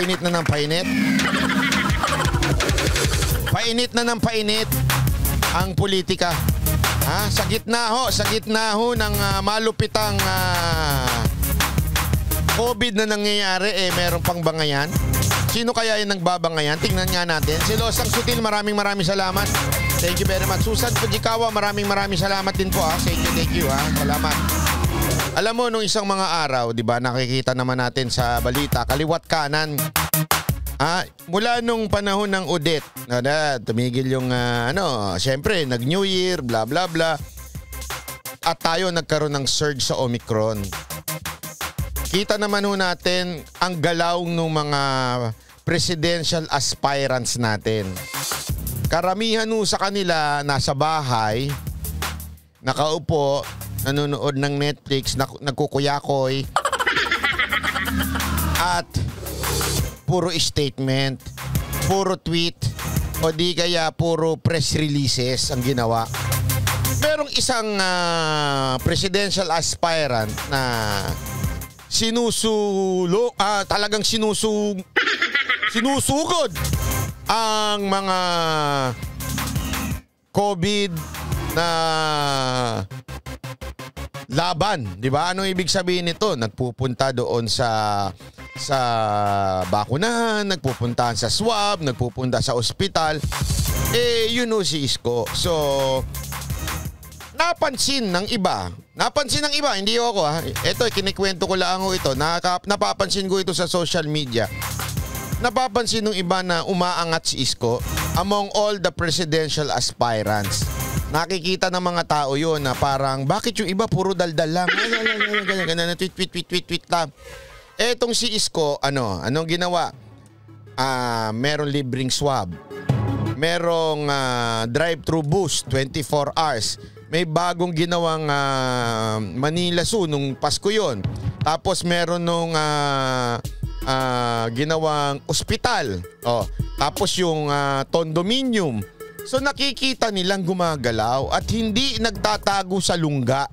painit na ng painit. Painit na ng painit ang politika. Ha? Sa gitna ho, sa gitna ho ng ah, malupitang ah, COVID na nangyayari, eh meron pang bangayan. Sino kaya yung nagbabangayan? Tingnan nga natin. Si Losang Sutil, maraming maraming salamat. Thank you very much. Susan Fujikawa, maraming maraming salamat din po ha. Thank you, thank you ha. Salamat. Alam mo, nung isang mga araw, di ba, nakikita naman natin sa balita, kaliwat kanan, Ah, mula nung panahon ng Odette, na, na tumigil yung ah, ano, syempre nag New Year, bla bla bla. At tayo nagkaroon ng surge sa Omicron. Kita naman ho natin ang galaw ng mga presidential aspirants natin. Karamihan ho sa kanila nasa bahay, nakaupo, nanonood ng Netflix, nak- nagkukuyakoy, at puro statement, puro tweet, o di kaya puro press releases ang ginawa. Merong isang ah, presidential aspirant na sinusulo, ah, talagang sinusug, sinusugod ang mga COVID na laban, 'di ba? Ano ibig sabihin nito? Nagpupunta doon sa sa bakunahan, nagpupunta sa swab, nagpupunta sa ospital. Eh, you know si Isko. So, napansin ng iba. Napansin ng iba, hindi ako ha. Ito, kinikwento ko lang ho ito. Naka, napapansin ko ito sa social media. Napapansin ng iba na umaangat si Isko among all the presidential aspirants. Nakikita ng mga tao yon na parang bakit yung iba puro daldal lang. Ganyan, ganyan, ganyan, ganyan, tweet, tweet, tweet, tweet, tweet lang. Etong si Isko, ano, anong ginawa? Ah, meron libreng swab. Merong ah, drive-thru bus 24 hours. May bagong ginawang ah, Manila Zoo nung Pasko yon. Tapos meron nung ah, ah, ginawang ospital. Oh, tapos yung ah, condominium. So nakikita nilang gumagalaw at hindi nagtatago sa lungga.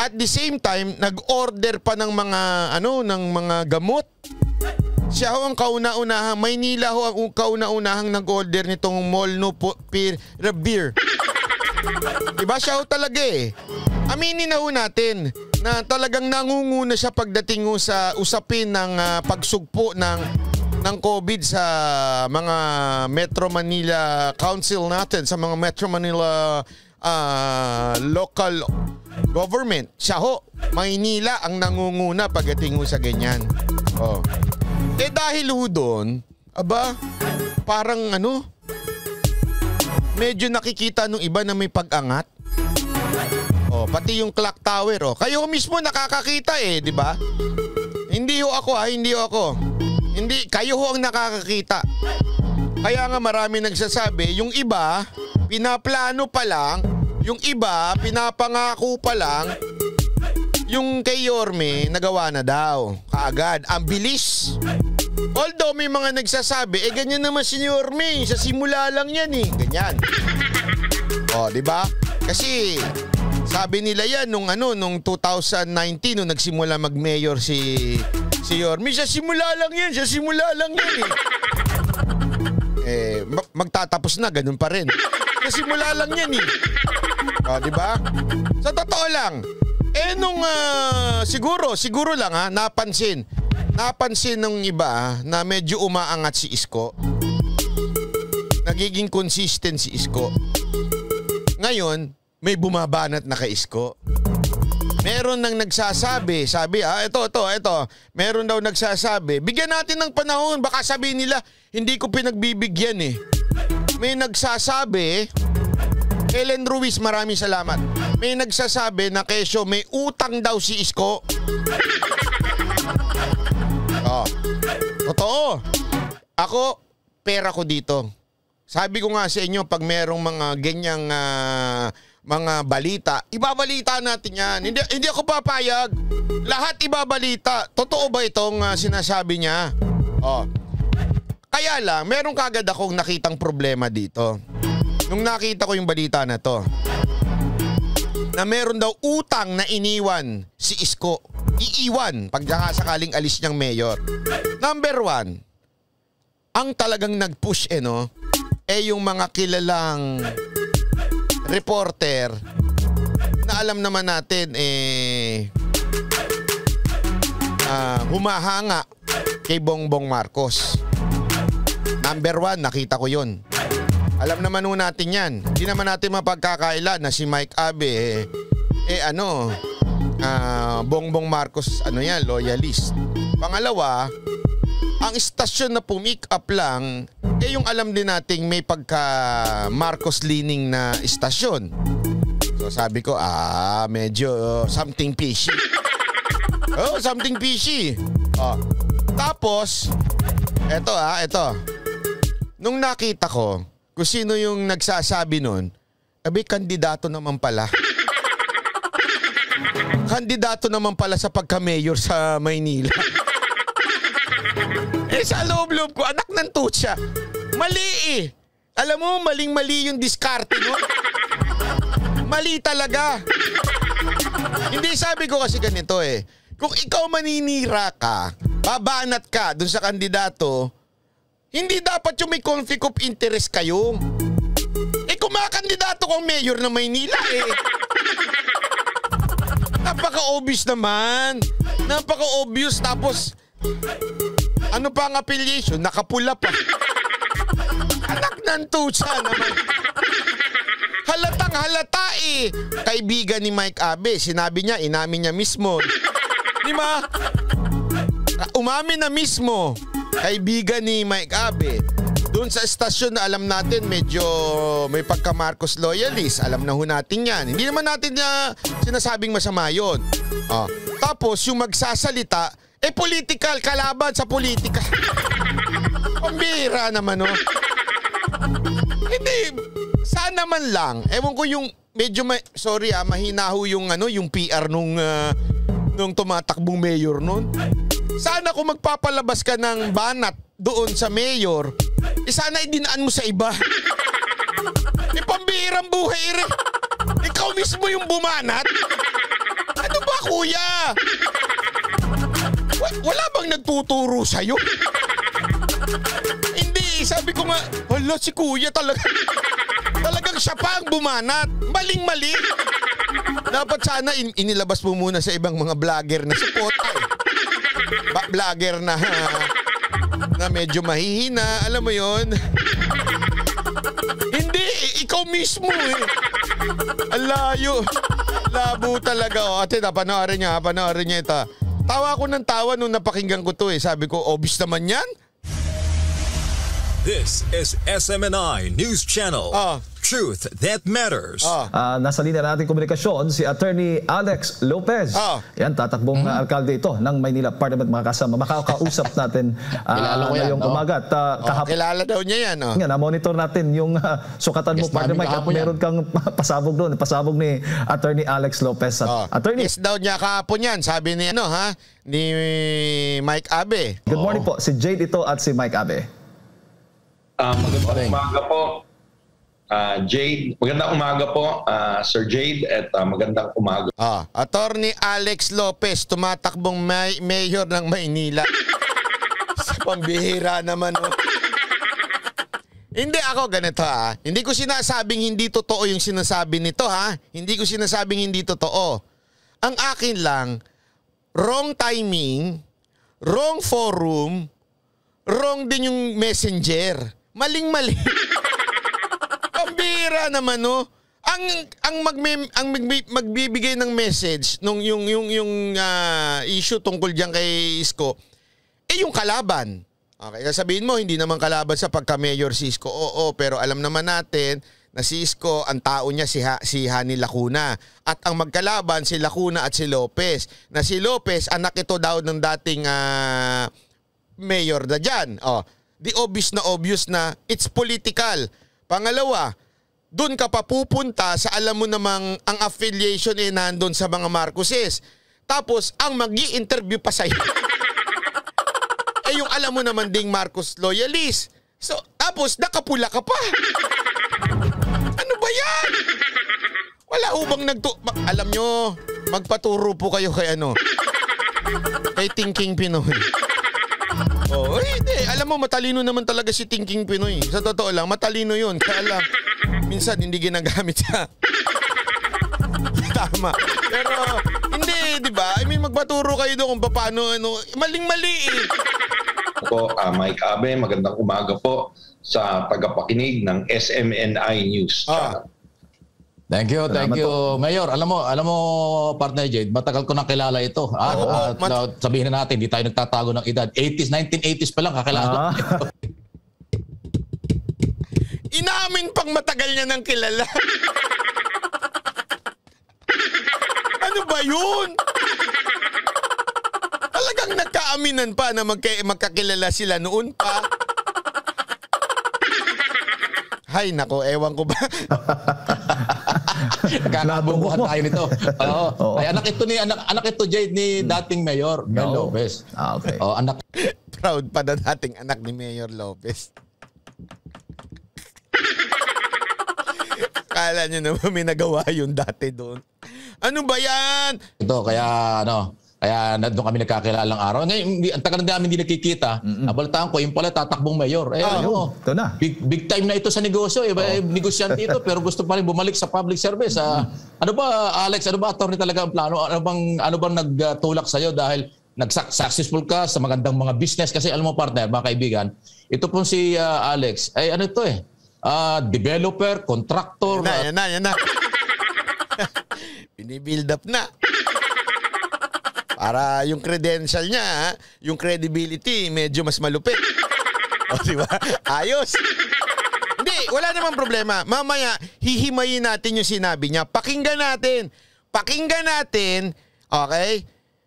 At the same time, nag-order pa ng mga ano ng mga gamot. Siya ho ang kauna-unahang, Maynila ho ang kauna-unahang nag-order nitong Molno pir, beer. Diba siya ho talaga eh. Aminin na ho natin na talagang nangunguna siya pagdating ho sa usapin ng ah, pagsugpo ng ng COVID sa mga Metro Manila Council natin, sa mga Metro Manila ah, local government. Siya ho, Maynila ang nangunguna pagdating sa ganyan. Oh. Eh dahil ho doon, aba, parang ano, medyo nakikita nung iba na may pag-angat. Oh, pati yung clock tower oh. Kayo mismo nakakakita eh, di ba? Hindi ho ako ha, hindi ho ako. Hindi, kayo ho ang nakakakita. Kaya nga marami nagsasabi, yung iba, pinaplano pa lang, yung iba, pinapangako pa lang, yung kay Yorme, nagawa na daw. Kaagad. Ang bilis. Although may mga nagsasabi, eh ganyan naman si Yorme, sa simula lang yan eh. Ganyan. Oh, di ba? Kasi sabi nila yan nung ano nung 2019 nung nagsimula mag-mayor si si Yorme, sa simula lang yan, sa simula lang yan eh. eh ma- magtatapos na ganun pa rin. Sa simula lang yan eh. Oh, di ba? Sa totoo lang, eh nung ah, siguro, siguro lang ha, napansin. Napansin ng iba ah, na medyo umaangat si Isko. Nagiging consistent si Isko. Ngayon, may bumabanat na kay Isko. Meron nang nagsasabi, sabi, ah, ito, ito, ito. Meron daw nagsasabi, bigyan natin ng panahon, baka sabihin nila, hindi ko pinagbibigyan eh. May nagsasabi, Helen Ruiz, maraming salamat. May nagsasabi na kesyo may utang daw si Isko. Oh. Totoo. Ako, pera ko dito. Sabi ko nga sa inyo, pag merong mga ganyang ah, mga balita, ibabalita natin yan. Hindi, hindi ako papayag. Lahat ibabalita. Totoo ba itong ah, sinasabi niya? Oh. Kaya lang, meron kagad akong nakitang problema dito. Nung nakita ko yung balita na to, na meron daw utang na iniwan si Isko. iiwan pag sakaling alis niyang mayor. Number one, ang talagang nag-push eh no, eh yung mga kilalang reporter na alam naman natin eh uh, humahanga kay Bongbong Marcos. Number one, nakita ko yun. Alam naman nun natin yan. Hindi naman natin mapagkakaila na si Mike Abe eh, eh ano, uh, Bongbong Marcos ano yan, loyalist. Pangalawa, ang istasyon na pumick up lang, eh yung alam din nating may pagka Marcos leaning na istasyon. So sabi ko, ah, medyo uh, something fishy. Oh, something fishy. Oh. Tapos, eto ah, eto. Nung nakita ko, kung sino yung nagsasabi nun, abi kandidato naman pala. kandidato naman pala sa pagka-mayor sa Maynila. Sa loob-loob ko, anak ng tutsa. Mali eh. Alam mo, maling-mali yung diskarte no? Mali talaga. Hindi sabi ko kasi ganito eh. Kung ikaw maninira ka, babanat ka dun sa kandidato, hindi dapat yung may conflict of interest kayo. Eh kung mga kandidato kong mayor ng Maynila eh. Napaka-obvious naman. Napaka-obvious tapos ano pa ang affiliation? Nakapula pa. Anak ng tutsa naman. Halatang halata eh. Kaibigan ni Mike Abe, sinabi niya, inamin niya mismo. Di ba? Umamin na mismo. Kaibigan ni Mike Abe. Doon sa estasyon na alam natin medyo may pagka Marcos loyalist. Alam na ho natin yan. Hindi naman natin na sinasabing masama yun. Oh. Tapos yung magsasalita, eh political, kalaban sa politika. Pambira naman oh. Hindi, sana man lang. Ewan ko yung medyo may, sorry ah, mahina ho yung ano, yung PR nung uh, nung tumatakbong mayor noon. Sana kung magpapalabas ka ng banat doon sa mayor, eh sana idinaan mo sa iba. eh pambihirang buhay rin. Ikaw mismo yung bumanat. Ano ba kuya? Wala bang nagtuturo sa'yo? Hindi, sabi ko nga, hala si kuya talaga. Talagang siya pa ang bumanat. Maling-mali. Dapat sana in- inilabas mo muna sa ibang mga vlogger na support. Ba- vlogger na na medyo mahihina, alam mo 'yon. Hindi, ikaw mismo eh. Ang layo. Labo talaga. Oh. Ate, panoorin niya, panoorin niya ito. Tawa ko ng tawa nung napakinggan ko to eh. Sabi ko, obvious naman yan. This is SMNI News Channel. Oh. Truth that matters. Oh. Uh, nasa linya natin komunikasyon si Attorney Alex Lopez. Oh. Yan, tatakbong mm-hmm. alkalde ito ng Maynila Parliament mga kasama. Makakausap natin uh, ngayong no? umaga. At, uh, oh, kilala daw niya yan. Oh. Nga, na-monitor natin yung uh, sukatan yes, mo, Partner Mike, at meron kang pasabog doon. Pasabog ni Attorney Alex Lopez. At, oh. Attorney. Yes daw niya kahapon yan. Sabi ni, ano, ha? ni Mike Abe. Good morning oh. po. Si Jade ito at si Mike Abe. Uh, magandang umaga po, uh, Jade. Magandang umaga po, uh, Sir Jade, at uh, magandang umaga. Ah, Attorney Alex Lopez, tumatakbong may mayor ng Maynila. Pambihira naman, oh. Hindi ako ganito ha. Hindi ko sinasabing hindi totoo yung sinasabi nito ha. Hindi ko sinasabing hindi totoo. Ang akin lang, wrong timing, wrong forum, wrong din yung messenger. Maling-mali. Pambira naman no. Ang ang mag ang magbibigay ng message nung yung yung yung uh, issue tungkol diyan kay Isko eh yung kalaban. Okay, sabihin mo hindi naman kalaban sa pagka-mayor si Isko. Oo, pero alam naman natin na si Isko, ang tao niya si, ha, si Hani Lacuna. At ang magkalaban si Lacuna at si Lopez. Na si Lopez, anak ito daw ng dating uh, mayor na dyan. Oh, the obvious na obvious na it's political. Pangalawa, doon ka pa pupunta sa alam mo namang ang affiliation eh nandun sa mga Marcoses. Tapos, ang mag interview pa sa'yo. eh yung alam mo naman ding Marcos loyalist. So, tapos nakapula ka pa. ano ba yan? Wala ubang nagtu... Alam nyo, magpaturo po kayo kay ano. Kay Thinking Pinoy. Oh, hindi. Alam mo, matalino naman talaga si Thinking Pinoy. Sa totoo lang, matalino yun. Kaya lang, minsan hindi ginagamit siya. Tama. Pero, hindi, di ba? I mean, magpaturo kayo doon kung paano, ano, maling-mali eh. po, uh, Mike Abe, magandang umaga po sa tagapakinig ng SMNI News. Ah. Thank you, thank Salamat you. Mayor, alam mo, alam mo, partner Jade, matagal ko nang kilala ito. At, Oo, at mat- sabihin na natin, hindi tayo nagtatago ng edad. 80s, 1980s pa lang kakilala. Ah. Inamin pang matagal niya ng kilala. ano ba yun? Talagang nagkaaminan pa na magka- magkakilala sila noon pa. Hay nako, ewan ko ba? Nagkakabubuhan tayo nito. Oo. Oo. Ay, anak ito ni anak anak ito Jade ni dating mayor Mel. Lopez. Ah, okay. Oh, anak Proud pa na dating anak ni Mayor Lopez. Kala niyo naman may nagawa yun dati doon. Ano ba yan? ito kaya ano, kaya na doon kami nagkakilalang araw. Ngayon, hindi, ang tagal na namin hindi nakikita. Nabalitaan ko, yung pala tatakbong mayor. Eh, Ah, ano, ito na. Big, big time na ito sa negosyo. Eh. Eh, Negosyante ito, pero gusto pa rin bumalik sa public service. Ah, ano ba, Alex, ano ba, attorney talaga ang plano? Ano bang, ano bang nagtulak sa'yo dahil nag-successful ka sa magandang mga business? Kasi alam mo, partner, mga kaibigan, ito pong si ah, Alex, ay ano ito eh, ah, developer, contractor, Yan na, yan na, yan na. Binibuild up na. Para yung credential niya, yung credibility, medyo mas malupit. O, di ba? Ayos. Hindi, wala namang problema. Mamaya, hihimayin natin yung sinabi niya. Pakinggan natin. Pakinggan natin, okay,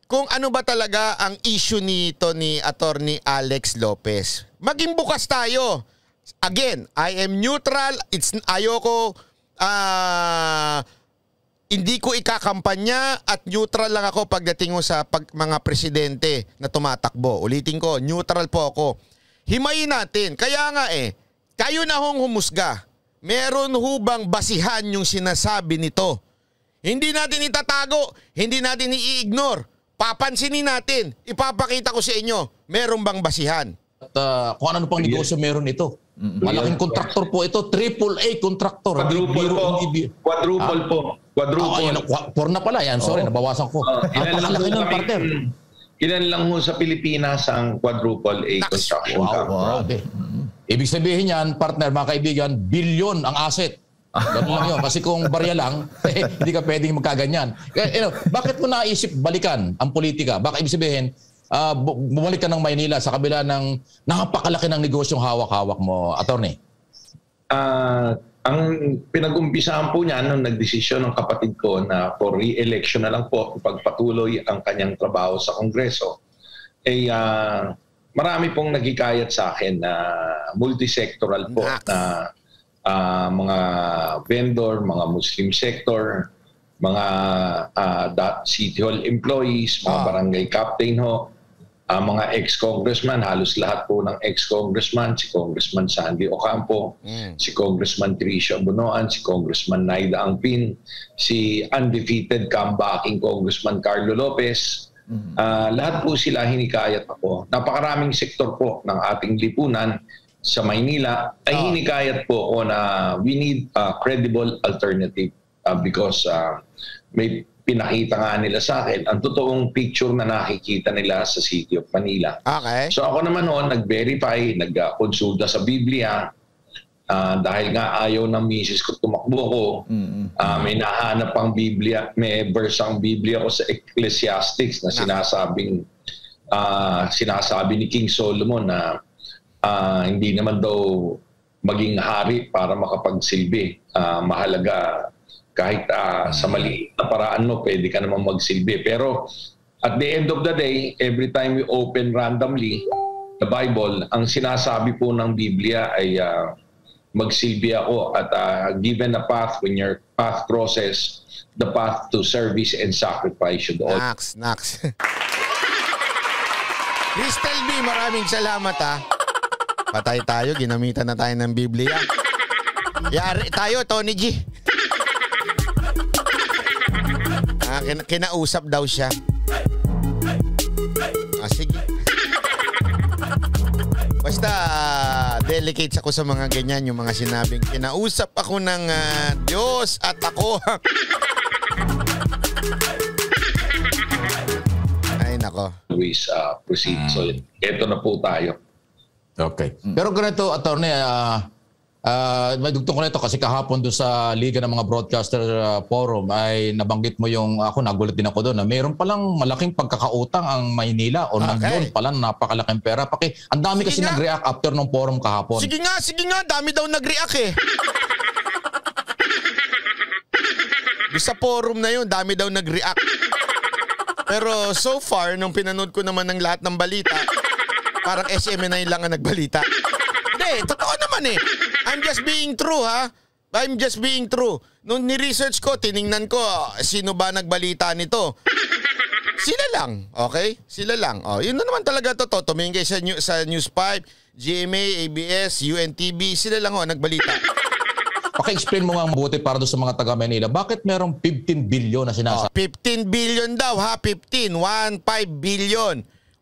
kung ano ba talaga ang issue nito ni Attorney Alex Lopez. Maging bukas tayo. Again, I am neutral. It's ayoko ah hindi ko ikakampanya at neutral lang ako pagdating mo sa pag, mga presidente na tumatakbo. Ulitin ko, neutral po ako. Himayin natin. Kaya nga eh, kayo na hong humusga. Meron hubang basihan yung sinasabi nito. Hindi natin itatago, hindi natin i-ignore. Papansinin natin, ipapakita ko sa inyo, meron bang basihan? at ah, kung ano pang negosyo meron ito. Malaking kontraktor po ito, triple A kontraktor. Hindi Quadruple biro, po. Quadruple po. Ah, Quadruple. ayun, kwa- four na pala yan. Sorry, nabawasan ko. Uh, lang Napakalaki ho ng partner. Ilan lang ho sa Pilipinas ang quadruple A Naks, construction Wow, company. grabe. Ibig sabihin yan, partner, mga kaibigan, bilyon ang asset. Ganun lang yun. Kasi kung barya lang, eh, hindi ka pwedeng magkaganyan. Kaya, you know, bakit mo naisip balikan ang politika? Baka ibig sabihin, bu- bumalik ka ng Maynila sa kabila ng napakalaki ng negosyong hawak-hawak mo, attorney. Ah, ang pinag-umpisahan po niya nung nagdesisyon ng kapatid ko na for re-election na lang po pagpatuloy ang kanyang trabaho sa Kongreso, eh ah, marami pong nagikayat sa akin na multisectoral po na ah, mga vendor, mga Muslim sector, mga da- City Hall employees, mga Ah. barangay captain ho, ah, mga ex-congressman, halos lahat po ng ex-congressman, si Congressman Sandy Ocampo, Mm. si Congressman Tricia Bunoan, si Congressman Naida Angpin, si undefeated comebacking Congressman Carlo Lopez. Ah, lahat po sila hinikayat ako. Napakaraming sektor po ng ating lipunan sa Maynila ay Ah. hinikayat po ako na we need a credible alternative ah, because ah, may pinakita nga nila sa akin ang totoong picture na nakikita nila sa City of Manila. Okay. So ako naman noon, nag-verify, nag-consulta sa Biblia. Ah, dahil nga ayaw ng misis ko tumakbo ko, ah, may nahanap pang Biblia, may verse ang Biblia ko sa Ecclesiastics na sinasabing, ah, sinasabi ni King Solomon na ah, hindi naman daw maging hari para makapagsilbi. Ah, mahalaga kahit ah, sa maliit na paraan mo, pwede ka naman magsilbi. Pero at the end of the day, every time we open randomly the Bible, ang sinasabi po ng Biblia ay ah, magsilbi ako at ah, given a path when your path crosses the path to service and sacrifice should all Nax, nax. Crystal B, maraming salamat ha. Patay tayo, ginamitan na tayo ng Biblia. Yari tayo, Tony G. kin- kinausap daw siya. Ah, sige. Basta uh, delicate ako sa mga ganyan yung mga sinabing kinausap ako ng uh, Diyos at ako. Ay nako. Luis uh, proceed. Hmm. So, ito na po tayo. Okay. Pero ganito, attorney, uh, ah, may dugtong ko nito kasi kahapon doon sa Liga ng mga Broadcaster ah, Forum ay nabanggit mo yung ako nagulat din ako doon na mayroon palang malaking pagkakautang ang Maynila o Okay. nagloan pala ng napakalaking pera. Paki, ang dami Sige kasi nga. nag-react after ng forum kahapon. Sige nga, sige nga, dami daw nag-react eh. Sa forum na yun, dami daw nag-react. Pero so far, nung pinanood ko naman ng lahat ng balita, parang SMNI lang ang nagbalita. Hindi, totoo naman eh. I'm just being true ha. I'm just being true. Nung ni-research ko, tiningnan ko sino ba nagbalita nito. Sila lang, okay? Sila lang. Oh, yun na naman talaga totoo. Tumingin kayo sa, new, sa News 5, GMA, ABS, UNTV, sila lang oh, nagbalita. Paki-explain mo nga mabuti para doon sa mga taga Manila. Bakit merong 15 billion na Oh, sinasabi? 15 billion daw ha, 15, 1.5 billion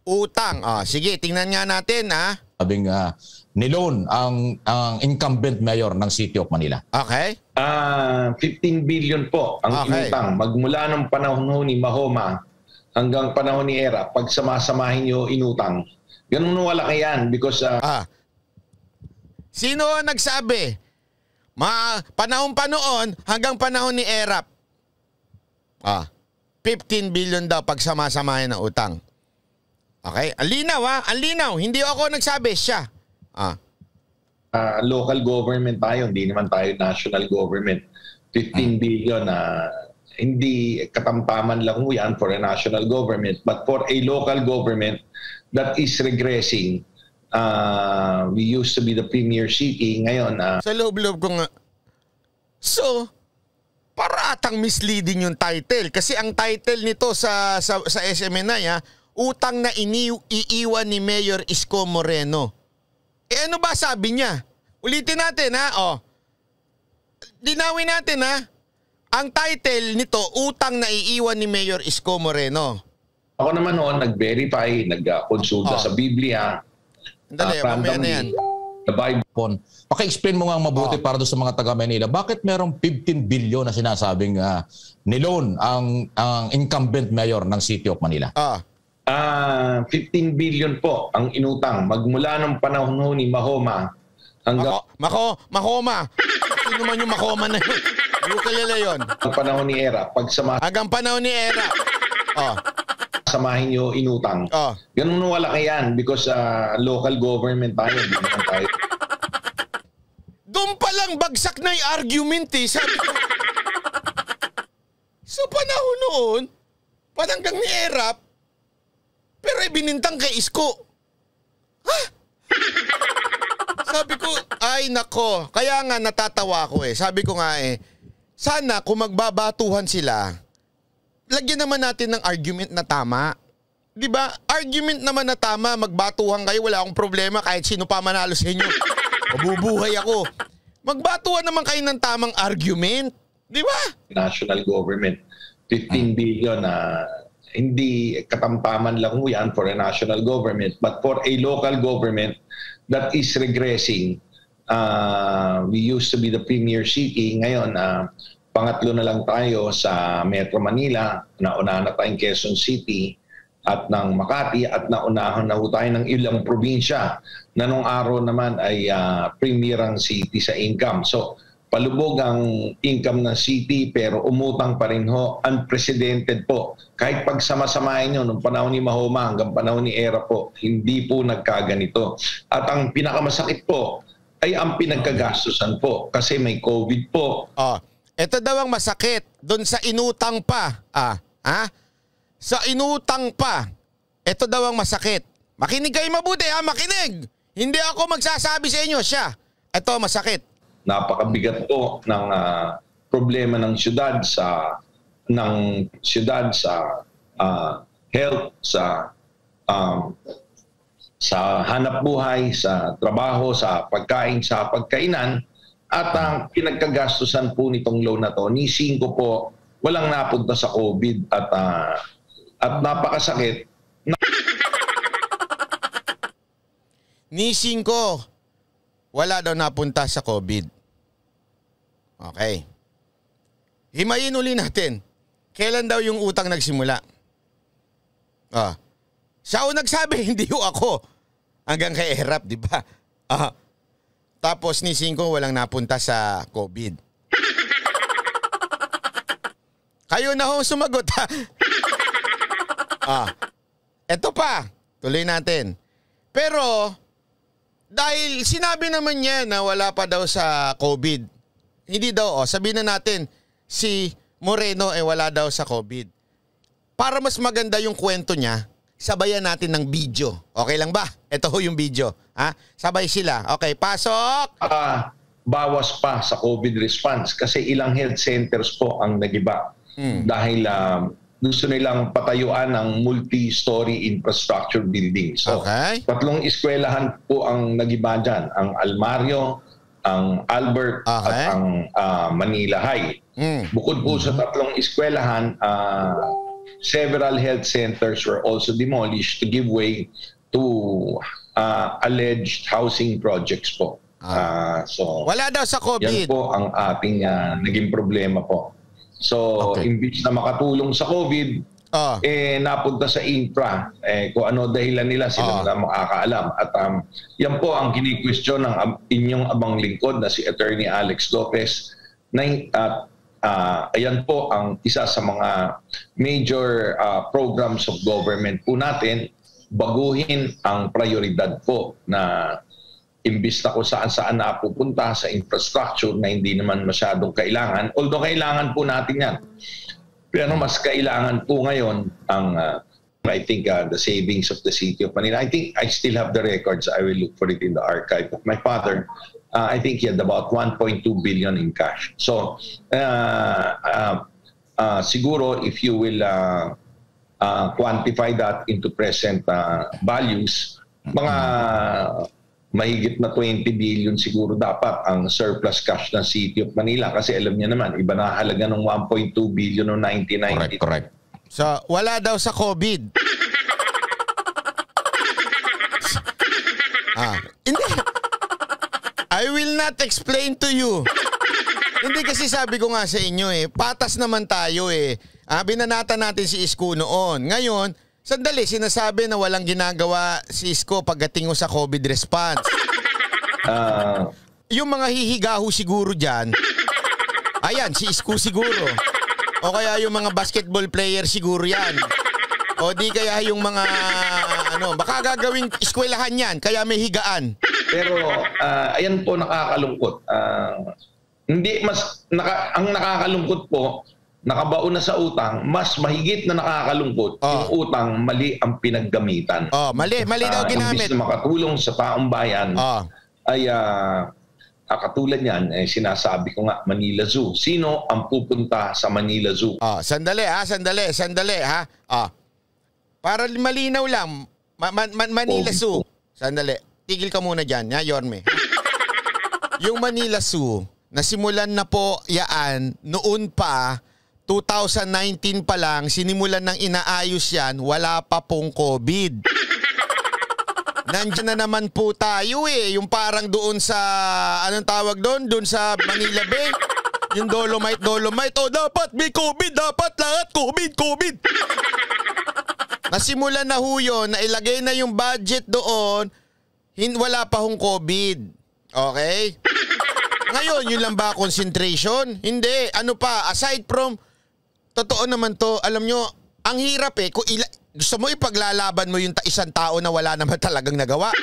utang. Oh, sige, tingnan nga natin ha. Sabing uh, niloan ang, ang incumbent mayor ng City of Manila. Okay? Ah, 15 billion po ang Okay. inutang magmula ng panahon ho ni Mahoma hanggang panahon ni Era. Pag samasamahin nyo inutang, ganun wala yan because ah, Ah. Sino ang nagsabi? Ma panahon pa noon hanggang panahon ni Erap. Ah. 15 billion daw pag samasamahin ng utang. Okay? Ang linaw ha? Ang linaw. Hindi ako nagsabi, siya. Ah. ah, local government tayo, hindi naman tayo national government. 15 billion na hindi katamtaman lang ho yan for a national government but for a local government that is regressing uh, we used to be the premier city ngayon uh, Sa loob-loob ko nga. So, para atang misleading yung title. Kasi ang title nito sa, sa, sa SMNI ha, utang na ini, iiwan ni Mayor Isko Moreno. Eh ano ba sabi niya? Ulitin natin ha, oh. Dinawin natin ha. Ang title nito, utang na iiwan ni Mayor Isko Moreno. Ako naman noon, nag-verify, nag-consulta Oh. sa Biblia. Dali, Ah, mamaya na yan. The Bible. Paki-explain mo nga mabuti para doon sa mga taga Manila. Bakit merong 15 billion na sinasabing uh, niloan ang, ang incumbent mayor ng City of Manila? Ah, Ah, 15 billion po ang inutang magmula ng panahon ho ni Mahoma hanggang mako, mako, makoma. Sino man yung makoma na yun? Kilala yun. panahon ni Era. Pag Hanggang panahon ni Era. Oh, samasamahin nyo inutang, oh. ganun wala yan because ah, local government tayo, naman tayo. Doon pa lang bagsak na yung argument eh. Sabi ko, sa panahon noon, pananggang ni Erap, pero ibinintang kay Isko. Ha? Sabi ko, ay nako. Kaya nga natatawa ko eh. Sabi ko nga eh, sana kung magbabatuhan sila, lagyan naman natin ng argument na tama. 'Di ba? Argument naman na tama, magbatuhan kayo, wala akong problema kahit sino pa manalo sa inyo. Mabubuhay ako. Magbatuhan naman kayo ng tamang argument. 'Di ba? national government. 15 billion na hindi katamtaman lang ho yan for a national government but for a local government that is regressing. Uh, we used to be the premier city. Ngayon, uh, pangatlo na lang tayo sa Metro Manila. Nauna na tayong Quezon City at ng Makati at naunahan na ho tayo ng ilang probinsya na nung araw naman ay uh, premier ang city sa income. So, palubog ang income ng city pero umutang pa rin ho, unprecedented po. Kahit pagsama-samahin nyo nung panahon ni Mahoma hanggang panahon ni Era po, hindi po nagkaganito. At ang pinakamasakit po ay ang pinagkagastusan po kasi may COVID po. Oh, ito daw ang masakit doon sa inutang pa. Ah, ha? Sa inutang pa. Ito daw ang masakit. Makinig kayo mabuti ha, makinig. Hindi ako magsasabi sa inyo, siya. Ito masakit. Napakabigat po ng ah, problema ng syudad sa ng syudad sa ah, health sa um, sa hanap buhay, sa trabaho, sa pagkain, sa pagkainan. At ang pinagkagastusan po nitong loan na to ni Cinco po walang napunta sa COVID at ah, at napakasakit nising ko, wala daw napunta sa COVID. Okay. Himayin uli natin. Kailan daw yung utang nagsimula? Ah. Siya ang nagsabi, hindi ho ako. Hanggang kay Erap, di ba? Ah. Tapos nising ko walang napunta sa COVID. Kayo na ho sumagot ha. ah. Eto pa. Tuloy natin. Pero, dahil sinabi naman niya na wala pa daw sa COVID. Hindi daw, oh, sabihin na natin, si Moreno eh wala daw sa COVID. Para mas maganda yung kwento niya, sabayan natin ng video. Okay lang ba? Ito ho yung video. Ha? Sabay sila. Okay, pasok! Ah, bawas pa sa COVID response kasi ilang health centers po ang nagiba. Hmm. Dahil ah, gusto nilang patayuan ng multi-story infrastructure building. So, Okay. tatlong eskwelahan po ang nagiba dyan. Ang Almario, ang Albert, Okay. at ang ah, Manila High. Mm. Bukod po sa tatlong eskwelahan, ah, several health centers were also demolished to give way to ah, alleged housing projects po. Ah, so, Wala daw sa yan COVID. po ang ating ah, naging problema po. So, Okay. imbis na makatulong sa COVID, Oh. eh napunta sa infra eh kung ano dahilan nila Ah. sila na makakaalam at um, yan po ang kini-question ng inyong abang lingkod na si Attorney Alex Lopez na at ah, ayan po ang isa sa mga major ah, programs of government po natin baguhin ang prioridad po na imbis na kung saan saan napupunta sa infrastructure na hindi naman masyadong kailangan although kailangan po natin yan pero mas kailangan po ngayon ang uh, I think uh, the savings of the city of Manila. I think I still have the records. I will look for it in the archive. But my father, uh, I think he had about 1.2 billion in cash. So uh, uh, uh, siguro if you will uh, uh, quantify that into present uh, values, mga mahigit na 20 billion siguro dapat ang surplus cash ng City of Manila kasi alam niya naman iba na halaga ng 1.2 billion noong 1990. correct. So, wala daw sa COVID. ah, hindi. I will not explain to you. Hindi kasi sabi ko nga sa inyo eh, patas naman tayo eh. Ah, binanata natin si Isko noon. Ngayon, sandali, sinasabi na walang ginagawa si Isko pagdating sa COVID response. Ah, Yung mga hihigaho siguro dyan, ayan, si Isko siguro. O kaya yung mga basketball player siguro yan. O di kaya yung mga, ano, baka gagawing eskwelahan yan, kaya may higaan. pero ah, ayan po nakakalungkot. Ah, hindi mas naka, ang nakakalungkot po nakabaon na sa utang, mas mahigit na nakakalungkot Ah. yung utang mali ang pinaggamitan. Oh, mali, mali daw Ah, ginamit. Imbis na makatulong sa taong bayan, Oh, ay ah, ah, katulad niyan, eh, sinasabi ko nga, Manila Zoo. Sino ang pupunta sa Manila Zoo? oh, sandali ha, sandali, sandali ha. Oh. Para malinaw lang, Ma- Ma- Ma- Manila Okay Zoo. Sandali, tigil ka muna dyan, ha, Yorme. yung Manila Zoo, nasimulan na po yaan noon pa, 2019 pa lang, sinimulan ng inaayos yan, wala pa pong COVID. Nandiyan na naman po tayo eh, yung parang doon sa, anong tawag doon? Doon sa Manila Bay. Yung Dolomite, Dolomite. Oh, dapat may COVID, dapat lahat COVID, COVID. Nasimulan na ho yun, na ilagay na yung budget doon, hin wala pa hong COVID. Okay? Ngayon, yun lang ba concentration? Hindi. Ano pa, aside from, totoo naman to, alam nyo, ang hirap eh, kung ila- gusto mo ipaglalaban mo yung ta- isang tao na wala naman talagang nagawa.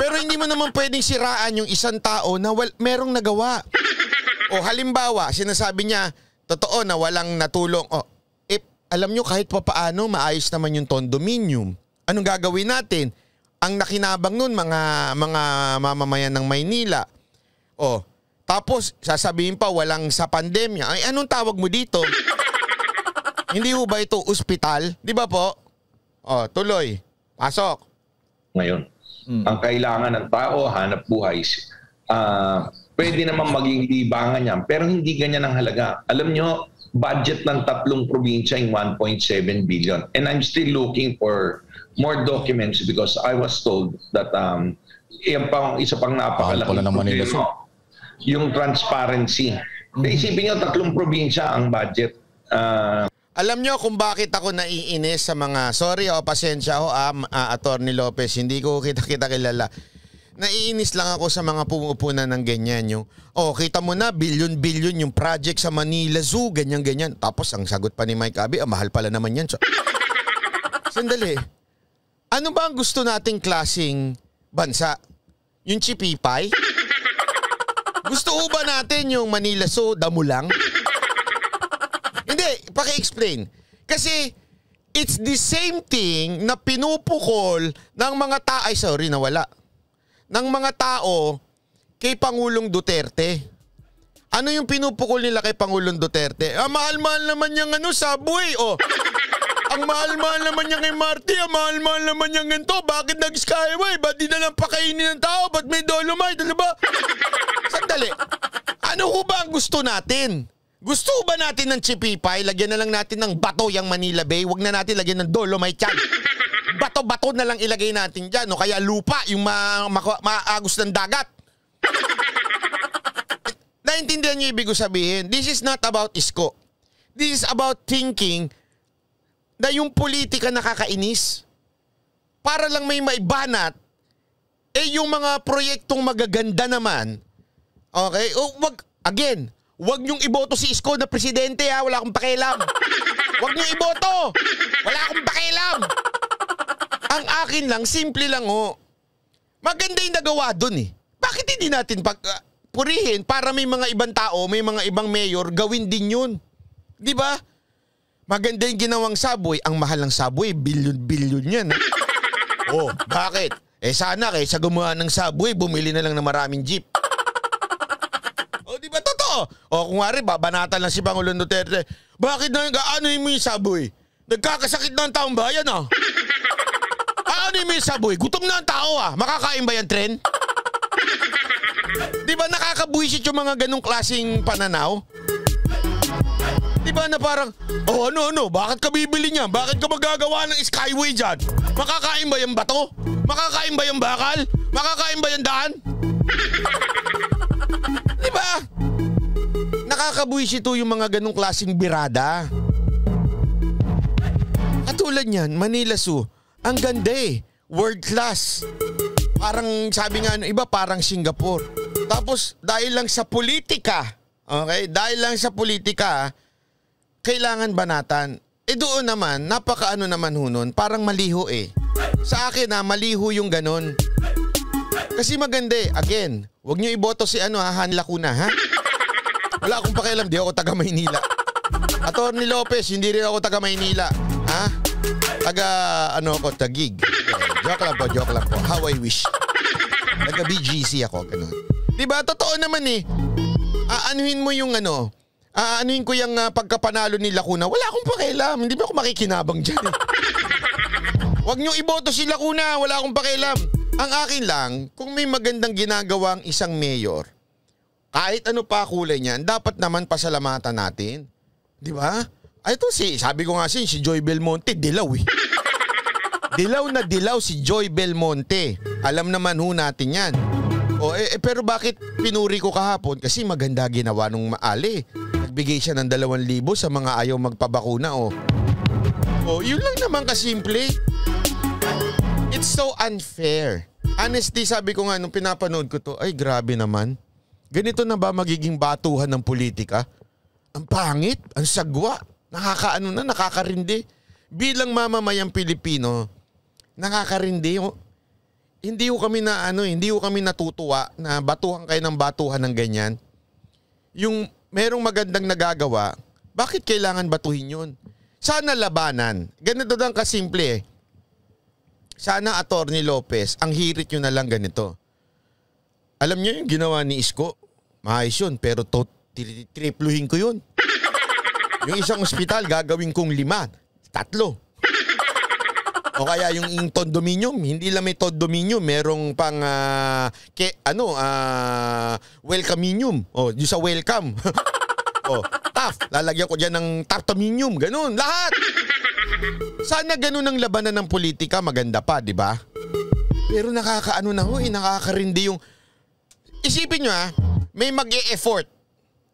Pero hindi mo naman pwedeng siraan yung isang tao na wal- merong nagawa. O halimbawa, sinasabi niya, totoo na walang natulong. O, eh, alam nyo kahit papaano, maayos naman yung condominium. Anong gagawin natin? Ang nakinabang nun, mga, mga mamamayan ng Maynila. O, tapos sasabihin pa walang sa pandemya. Ay, anong tawag mo dito? Hindi ho ba ito ospital? Di ba po? O, tuloy. Pasok. ngayon. Ang kailangan ng tao, hanap buhay. Ah, pwede naman maging libangan yan, pero hindi ganyan ang halaga. Alam nyo, budget ng tatlong probinsya yung 1.7 billion. And I'm still looking for more documents because I was told that um, yan pang, isa pang Mahal napakalaking pala ng Manila yung transparency. Mm-hmm. Isipin nyo, tatlong probinsya ang budget. Ah, Alam nyo kung bakit ako naiinis sa mga, sorry oh, pasensya ho, ah, ah, Attorney Lopez, hindi ko kita-kita kilala. Naiinis lang ako sa mga pumupunan ng ganyan yung, oh, kita mo na, billion-billion yung project sa Manila Zoo, ganyan-ganyan. Tapos ang sagot pa ni Mike Abe, ah, mahal pala naman yan. So, sandali, ano ba ang gusto nating klasing bansa? Yung chipipay? Gusto ba natin yung Manila Zoo, damo lang? Paki-explain. Kasi it's the same thing na pinupukol ng mga tao, ay sorry, nawala. Ng mga tao kay Pangulong Duterte. Ano yung pinupukol nila kay Pangulong Duterte? Ah, mahal-mahal naman yung ano, subway. Oh. Ang mahal-mahal naman yung kay Marty, ang mahal-mahal naman yung ganito. Bakit nag-skyway? Ba't di na lang pakainin ng tao? Ba't may dolomite? Ano ba? Sandali. Ano ho ba ang gusto natin? Gusto ba natin ng chipipay? Lagyan na lang natin ng bato yung Manila Bay. Huwag na natin lagyan ng dolomite yan. Bato-bato na lang ilagay natin dyan. O kaya lupa, yung ma- ma- ng dagat. Naintindihan niyo ibig ko sabihin? This is not about isko. This is about thinking na yung politika nakakainis. Para lang may maibanat, eh yung mga proyektong magaganda naman, okay, o wag, again, wag niyong iboto si Isko na presidente ha, wala akong pakialam. Wag niyong iboto, wala akong pakialam. Ang akin lang, simple lang ho. Maganda yung nagawa dun eh. Bakit hindi natin pag, ah, purihin para may mga ibang tao, may mga ibang mayor, gawin din yun. Di ba? Maganda yung ginawang subway. Ang mahal ng subway, billion-billion yan. ha? oh, bakit? Eh sana kaysa gumawa ng subway, bumili na lang ng maraming jeep. O kung nga babanatan lang si Pangulong Duterte. Bakit na ano mo yung subway? Nagkakasakit na ang taong bayan ah. Ano mo yung subway? Gutom na ang tao ah. Makakain ba yan tren? Di ba nakakabuisit yung mga ganong klaseng pananaw? Di ba na parang, oh ano ano, bakit ka bibili niya? Bakit ka magagawa ng skyway dyan? Makakain ba yung bato? Makakain ba yung bakal? Makakain ba yung daan? Di ba? Nakakabuisit to yung mga ganong klaseng birada. Katulad niyan, Manila Zoo, ang ganda eh. World class. Parang sabi nga ng iba, parang Singapore. Tapos dahil lang sa politika, okay, dahil lang sa politika, kailangan banatan. Eh doon naman, napakaano naman ho nun, parang maliho eh. Sa akin na maliho yung ganon. Kasi maganda eh. Again, wag niyo iboto si ano ha, Han Lacuna ha. Wala akong pakialam, di ako taga Maynila. Attorney Lopez, hindi rin ako taga Maynila. Ha? Taga, ano ako, tagig. Joke lang po, joke lang po. How I wish. Taga BGC ako, ganun. Diba? Totoo naman eh. Aanuhin mo yung ano, aanuhin ko yung ah, pagkapanalo ni Lacuna. Wala akong pakialam. Hindi ba ako makikinabang dyan eh. Huwag niyong iboto si Lacuna. Wala akong pakialam. Ang akin lang, kung may magandang ginagawang isang mayor, kahit ano pa kulay niyan, dapat naman pasalamatan natin. Di ba? Ay, ito si, sabi ko nga si, si Joy Belmonte, dilaw eh. dilaw na dilaw si Joy Belmonte. Alam naman ho natin yan. O, eh, eh, pero bakit pinuri ko kahapon? Kasi maganda ginawa nung maali. Nagbigay siya ng 2,000 sa mga ayaw magpabakuna. O, o yun lang naman kasimple. It's so unfair. Honestly, sabi ko nga nung pinapanood ko to, ay grabe naman. Ganito na ba magiging batuhan ng politika? Ang pangit, ang sagwa, nakakaano na, nakakarindi. Bilang mamamayang Pilipino, nakakarindi. Hindi ko kami na ano, hindi ko kami natutuwa na batuhan kayo ng batuhan ng ganyan. Yung merong magandang nagagawa, bakit kailangan batuhin yun? Sana labanan. Ganito lang kasimple eh. Sana Attorney Lopez, ang hirit nyo na lang ganito. Alam niyo yung ginawa ni Isko? Maayos yun, pero to, tri- tripluhin ko yun. Yung isang ospital, gagawin kong lima, tatlo. O kaya yung, yung condominium, hindi lang may condominium, merong pang ah, ke, ano, ah, welcominium. O, yung sa welcome. o, TAF. Lalagyan ko dyan ng tartaminium. Ganun. Lahat. Sana ganun ang labanan ng politika. Maganda pa, di ba? Pero nakakaano na ho eh. Nakakarindi yung... Isipin nyo ah. May mag-e-effort.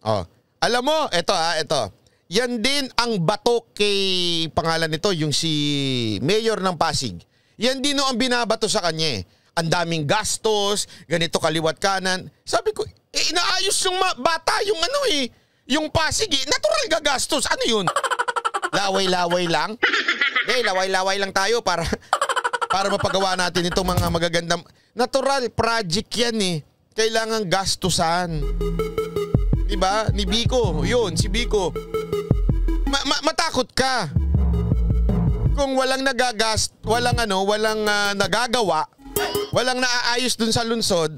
Oh. Alam mo, eto ah, eto. Yan din ang bato kay pangalan nito, yung si Mayor ng Pasig. Yan din no ang binabato sa kanya eh. Ang daming gastos, ganito kaliwat kanan. Sabi ko, eh, inaayos yung bata yung ano eh. Yung Pasig eh. Natural gagastos. Ano yun? Laway-laway lang? Eh, laway-laway lang tayo para para mapagawa natin itong mga magagandang natural project yan eh. Kailangan gastusan. 'Di ba? Ni Biko, 'yun, si Biko. Ma- ma- matakot ka. Kung walang nagagast, walang ano, walang ah, nagagawa, walang naaayos dun sa lunsod,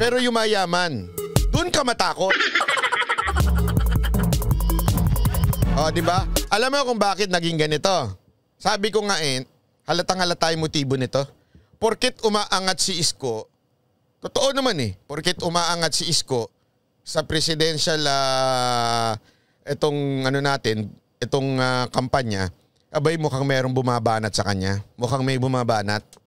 pero yumayaman. Dun ka matakot. Oh, 'di ba? Alam mo kung bakit naging ganito? Sabi ko nga eh, halatang halata yung motibo nito. Porket umaangat si Isko, totoo naman eh, porket umaangat si Isko sa presidential ah, itong ano natin, itong ah, kampanya, abay mukhang merong bumabanat sa kanya. Mukhang may bumabanat.